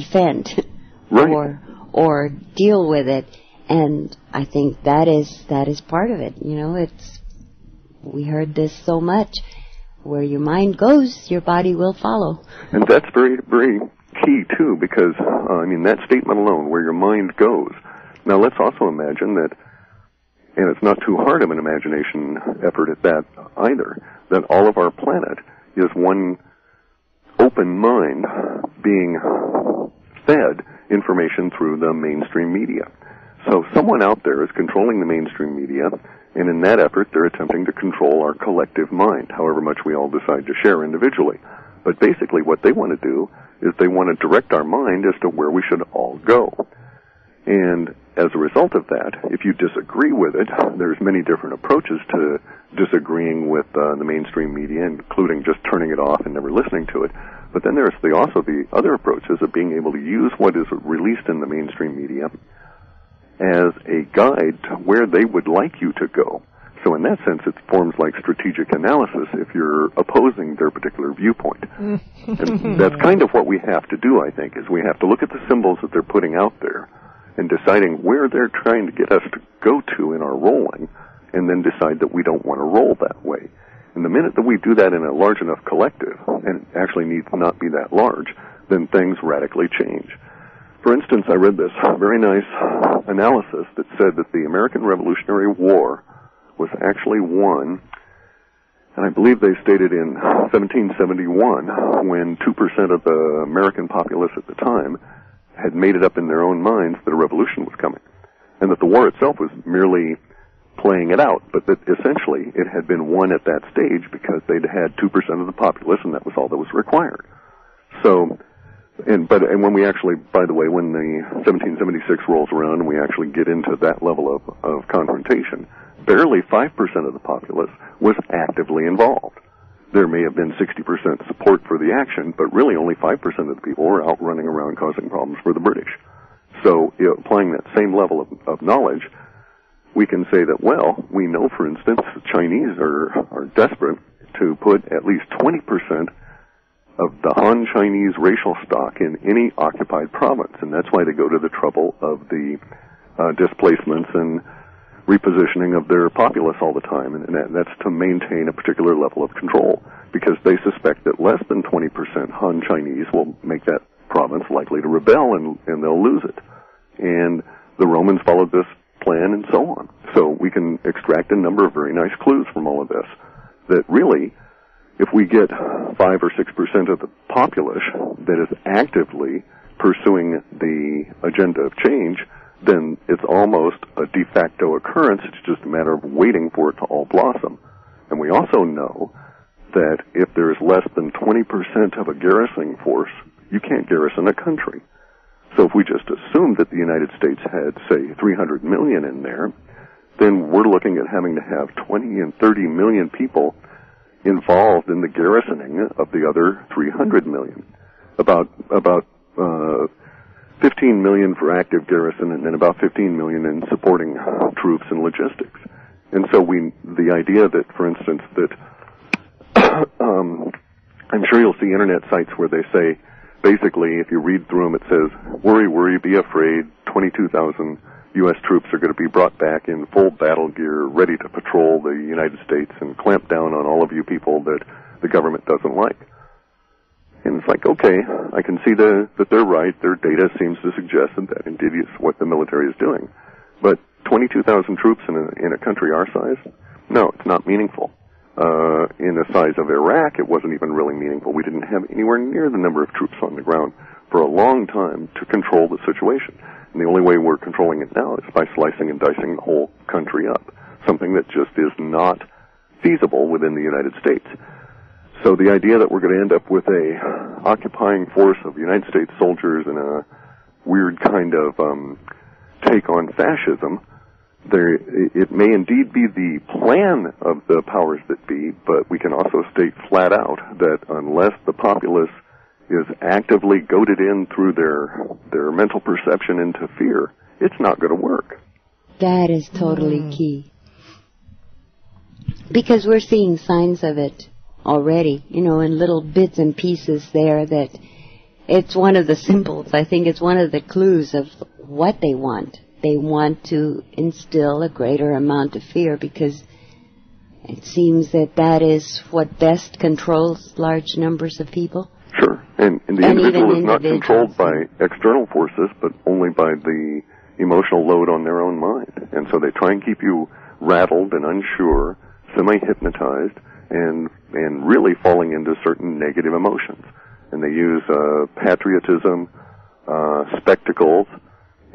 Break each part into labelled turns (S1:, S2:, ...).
S1: defend
S2: Right.
S1: or or deal with it. And I think that is that is part of it. You know, it's we heard this so much. Where your mind goes, your body will follow.
S2: And that's very, very key too, because uh, I mean that statement alone, where your mind goes. Now let's also imagine that, and it's not too hard of an imagination effort at that either, that all of our planet is one open mind being fed information through the mainstream media. So someone out there is controlling the mainstream media, and in that effort, they're attempting to control our collective mind, however much we all decide to share individually. But basically, what they want to do is they want to direct our mind as to where we should all go. And as a result of that, if you disagree with it, there's many different approaches to disagreeing with uh, the mainstream media, including just turning it off and never listening to it. But then there's the, also the other approaches of being able to use what is released in the mainstream media as a guide to where they would like you to go. So in that sense, it forms like strategic analysis if you're opposing their particular viewpoint. and that's kind of what we have to do, I think, is we have to look at the symbols that they're putting out there and deciding where they're trying to get us to go to in our rolling, and then decide that we don't want to roll that way. And the minute that we do that in a large enough collective, and it actually needs not be that large, then things radically change. For instance, I read this very nice analysis that said that the American Revolutionary War was actually won, and I believe they stated in 1771 when 2% of the American populace at the time had made it up in their own minds that a revolution was coming. And that the war itself was merely playing it out, but that essentially it had been won at that stage because they'd had 2% of the populace and that was all that was required. So, and, but, and when we actually, by the way, when the 1776 rolls around and we actually get into that level of, of confrontation, barely 5% of the populace was actively involved. There may have been 60% support for the action, but really only 5% of the people were out running around causing problems for the British. So, you know, applying that same level of, of knowledge, we can say that, well, we know, for instance, the Chinese are, are desperate to put at least 20% of the Han Chinese racial stock in any occupied province, and that's why they go to the trouble of the uh, displacements and repositioning of their populace all the time, and that, that's to maintain a particular level of control, because they suspect that less than 20% Han Chinese will make that province likely to rebel and, and they'll lose it. And the Romans followed this plan and so on. So we can extract a number of very nice clues from all of this, that really, if we get 5 or 6% of the populace that is actively pursuing the agenda of change, then it's almost a de facto occurrence. It's just a matter of waiting for it to all blossom. And we also know that if there's less than 20% of a garrisoning force, you can't garrison a country. So if we just assume that the United States had, say, 300 million in there, then we're looking at having to have 20 and 30 million people involved in the garrisoning of the other 300 million. About, about, uh, 15 million for active garrison and then about 15 million in supporting uh, troops and logistics. And so we, the idea that, for instance, that, um, I'm sure you'll see internet sites where they say, basically, if you read through them, it says, worry, worry, be afraid, 22,000 U.S. troops are going to be brought back in full battle gear, ready to patrol the United States and clamp down on all of you people that the government doesn't like. And it's like, okay, I can see the, that they're right. Their data seems to suggest that that indeed is what the military is doing. But 22,000 troops in a, in a country our size? No, it's not meaningful. Uh, in the size of Iraq, it wasn't even really meaningful. We didn't have anywhere near the number of troops on the ground for a long time to control the situation. And the only way we're controlling it now is by slicing and dicing the whole country up. Something that just is not feasible within the United States. So the idea that we're going to end up with a occupying force of United States soldiers and a weird kind of um, take on fascism, there it may indeed be the plan of the powers that be, but we can also state flat out that unless the populace is actively goaded in through their their mental perception into fear, it's not going to work.
S1: That is totally key. Because we're seeing signs of it already, you know, in little bits and pieces there that it's one of the symbols. I think it's one of the clues of what they want. They want to instill a greater amount of fear because it seems that that is what best controls large numbers of people.
S2: Sure. And, and the
S1: And
S2: individual is not controlled by external forces, but only by the emotional load on their own mind. And so they try and keep you rattled and unsure, semi-hypnotized, and, and really falling into certain negative emotions. And they use, uh, patriotism, uh, spectacles,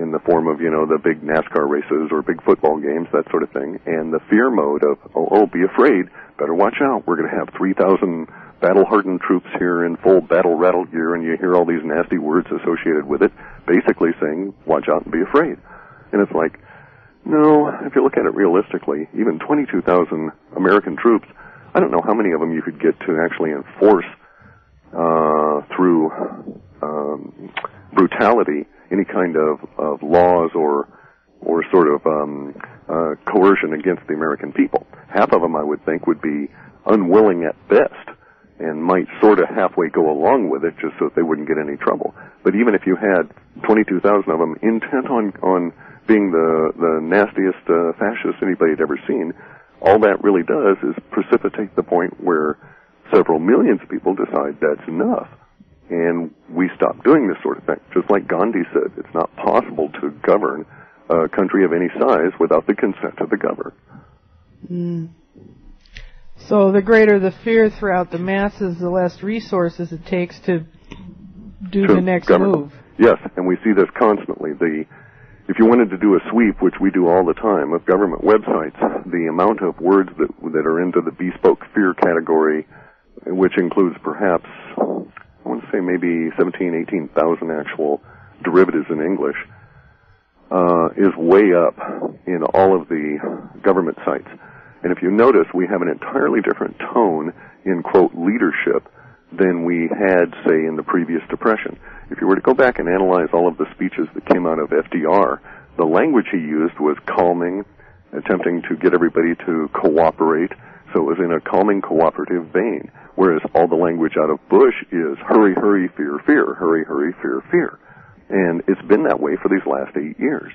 S2: in the form of, you know, the big NASCAR races or big football games, that sort of thing, and the fear mode of, oh, oh be afraid, better watch out, we're going to have 3,000 battle-hardened troops here in full battle-rattle gear, and you hear all these nasty words associated with it, basically saying, watch out and be afraid. And it's like, no, if you look at it realistically, even 22,000 American troops, I don't know how many of them you could get to actually enforce uh, through um, brutality any kind of, of laws or or sort of um, uh, coercion against the American people. Half of them, I would think, would be unwilling at best and might sort of halfway go along with it just so that they wouldn't get any trouble. But even if you had 22,000 of them intent on on being the the nastiest uh, fascists anybody had ever seen, all that really does is precipitate the point where several millions of people decide that's enough and we stop doing this sort of thing. Just like Gandhi said, it's not possible to govern a country of any size without the consent of the governed. Hmm.
S3: So the greater the fear throughout the masses, the less resources it takes to do
S2: to
S3: the next
S2: govern.
S3: move.
S2: Yes, and we see this constantly. The if you wanted to do a sweep, which we do all the time, of government websites, the amount of words that that are into the bespoke fear category, which includes perhaps I want to say maybe 17, 18,000 actual derivatives in English, uh, is way up in all of the government sites. And if you notice, we have an entirely different tone in quote leadership than we had, say, in the previous depression. If you were to go back and analyze all of the speeches that came out of FDR, the language he used was calming, attempting to get everybody to cooperate. So it was in a calming, cooperative vein. Whereas all the language out of Bush is hurry, hurry, fear, fear, hurry, hurry, fear, fear. And it's been that way for these last eight years.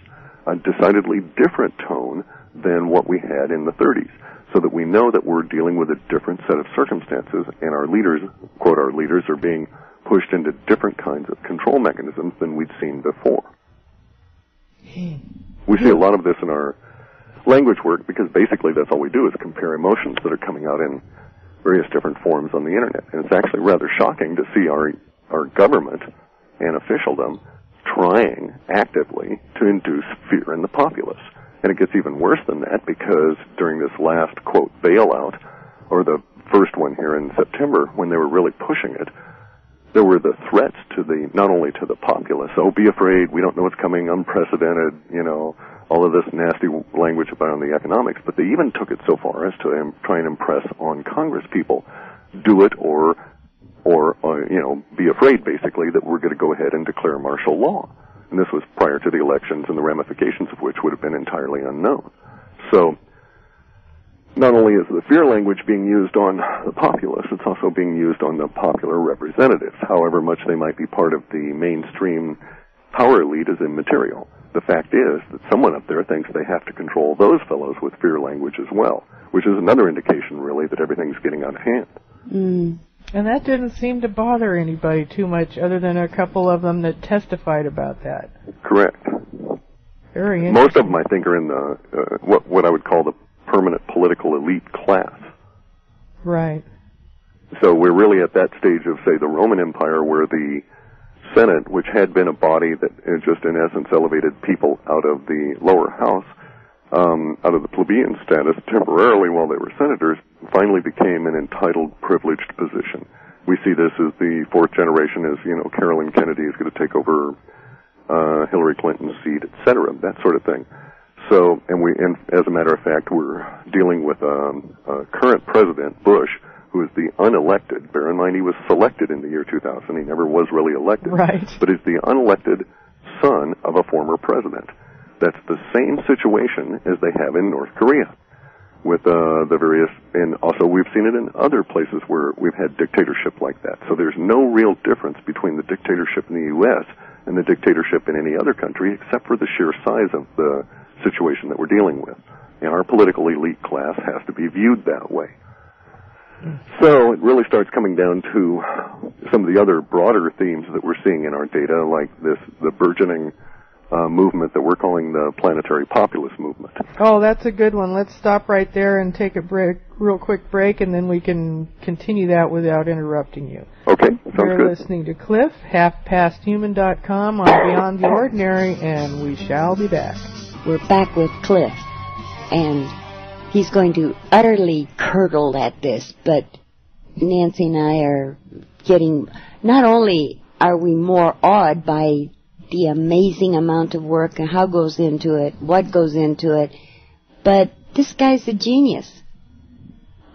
S2: A decidedly different tone than what we had in the 30s. So that we know that we're dealing with a different set of circumstances and our leaders, quote, our leaders are being pushed into different kinds of control mechanisms than we'd seen before. Hmm. We see a lot of this in our language work because basically that's all we do is compare emotions that are coming out in various different forms on the internet. And it's actually rather shocking to see our, our government and officialdom trying actively to induce fear in the populace. And it gets even worse than that because during this last, quote, bailout, or the first one here in September, when they were really pushing it, there were the threats to the, not only to the populace, oh, be afraid, we don't know what's coming, unprecedented, you know, all of this nasty language about the economics, but they even took it so far as to try and impress on Congress people, do it or, or, uh, you know, be afraid basically that we're going to go ahead and declare martial law. And this was prior to the elections and the ramifications of which would have been entirely unknown. So, not only is the fear language being used on the populace, it's also being used on the popular representatives, however much they might be part of the mainstream power elite is immaterial. The fact is that someone up there thinks they have to control those fellows with fear language as well, which is another indication really that everything's getting out of hand.
S1: Mm.
S3: And that didn't seem to bother anybody too much, other than a couple of them that testified about that.
S2: Correct.
S3: Very interesting.
S2: Most of them, I think, are in the uh, what what I would call the permanent political elite class.
S3: Right.
S2: So we're really at that stage of, say, the Roman Empire, where the Senate, which had been a body that just in essence elevated people out of the lower house, um, out of the plebeian status temporarily while they were senators, finally became an entitled, privileged position. We see this as the fourth generation, as you know, Caroline Kennedy is going to take over uh, Hillary Clinton's seat, et cetera, that sort of thing. So, and we, and as a matter of fact, we're dealing with um, a current president, Bush, who is the unelected. Bear in mind, he was selected in the year 2000. He never was really elected.
S3: Right.
S2: But is the unelected son of a former president. That's the same situation as they have in North Korea, with uh, the various, and also we've seen it in other places where we've had dictatorship like that. So there's no real difference between the dictatorship in the U.S. and the dictatorship in any other country, except for the sheer size of the situation that we're dealing with. And our political elite class has to be viewed that way. So it really starts coming down to some of the other broader themes that we're seeing in our data, like this the burgeoning uh, movement that we're calling the planetary populist movement.
S3: Oh, that's a good one. Let's stop right there and take a break, real quick break, and then we can continue that without interrupting you.
S2: Okay, sounds
S3: You're
S2: good.
S3: listening to Clif, halfpasthuman.com on Beyond the Ordinary, and we shall be back.
S1: We're back with Clif, and he's going to utterly curdle at this, but Nancy and I are getting, not only are we more awed by the amazing amount of work and how goes into it, what goes into it, but this guy's a genius.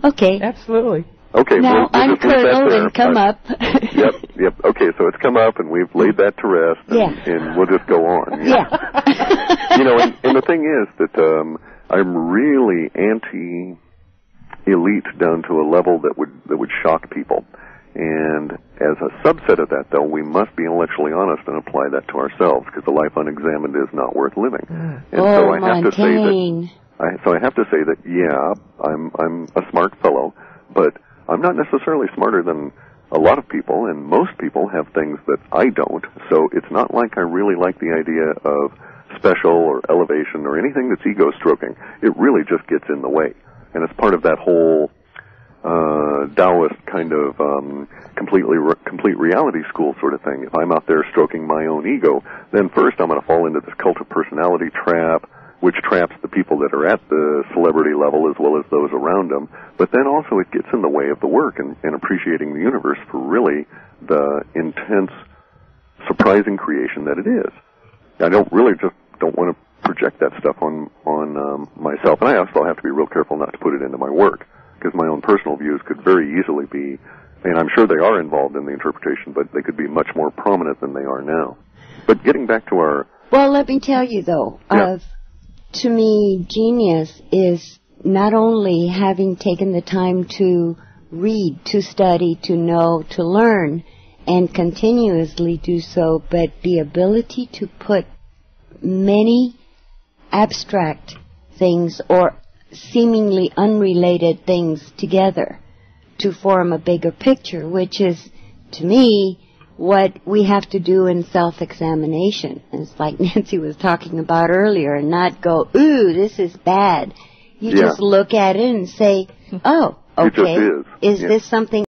S1: Okay,
S3: Absolutely.
S2: Okay,
S1: now
S2: we'll, we'll just leave that
S1: and come
S2: Uh,
S1: up.
S2: yep, yep. Okay, so it's come up, and we've laid that to rest, and,
S1: Yeah.
S2: and we'll just go on.
S1: yeah.
S2: you know, and, and the thing is that um, I'm really anti elite down to a level that would that would shock people. And as a subset of that, though, we must be intellectually honest and apply that to ourselves, because the life unexamined is not worth living. Mm. And so
S1: oh,
S2: I have to say that I, so I have to say that yeah, I'm I'm a smart fellow, but I'm not necessarily smarter than a lot of people, and most people have things that I don't. So it's not like I really like the idea of special or elevation or anything that's ego stroking. It really just gets in the way, and it's part of that whole uh, Taoist kind of um, completely re- complete reality school sort of thing. If I'm out there stroking my own ego, then first I'm going to fall into this cult of personality trap, which traps the people that are at the celebrity level as well as those around them. But then also it gets in the way of the work and, and appreciating the universe for really the intense, surprising creation that it is. I don't really just don't want to project that stuff on on um, myself, and I also have to be real careful not to put it into my work personal views could very easily be, and I'm sure they are involved in the interpretation, but they could be much more prominent than they are now. But getting back to our
S1: Well, let me tell you though,
S2: Yeah.
S1: uh, to me, genius is not only having taken the time to read, to study, to know, to learn, and continuously do so, but the ability to put many abstract things or seemingly unrelated things together to form a bigger picture, which is, to me, what we have to do in self-examination. It's like Nancy was talking about earlier, and not go, ooh, this is bad. You
S2: Yeah.
S1: just look at it and say, oh, okay,
S2: is. Yeah.
S1: this something